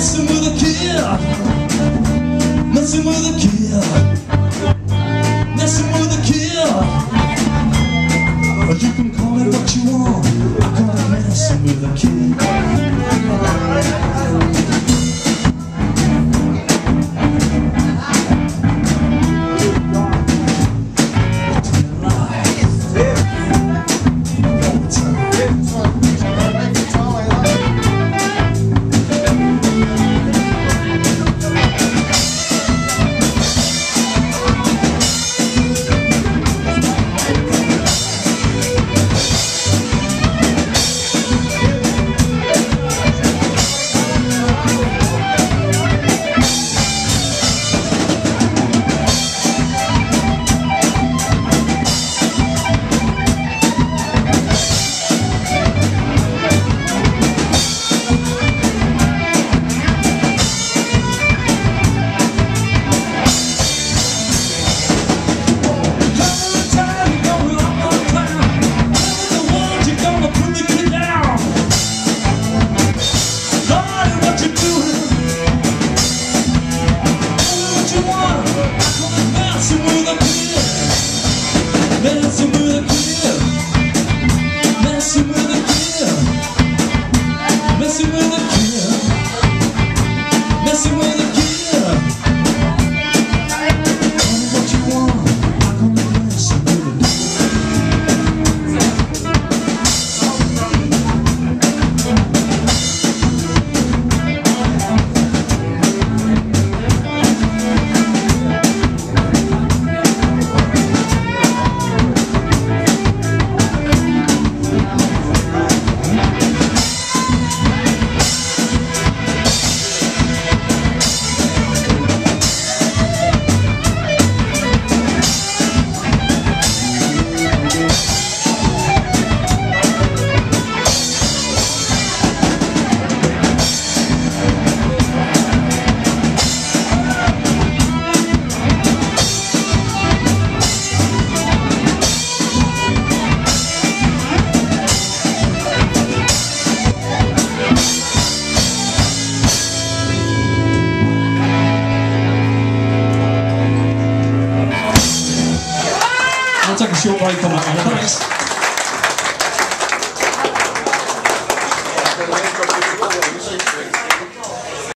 Messing with a kid messing with 着しようと思います。